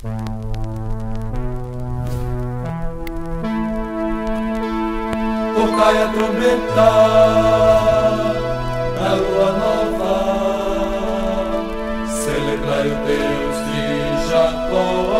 Tocai a trombeta na lua nova, celebrai o Deus de Jacó.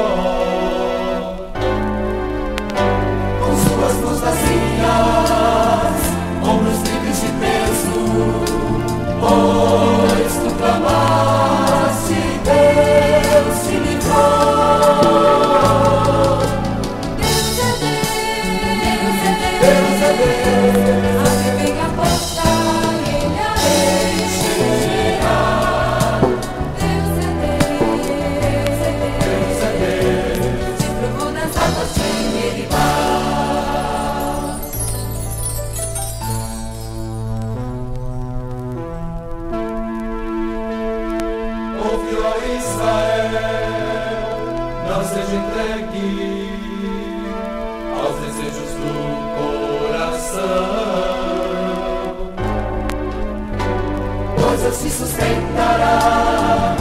Ouve, ó Israel, não seja entregue aos desejos do coração. Pois te sustentará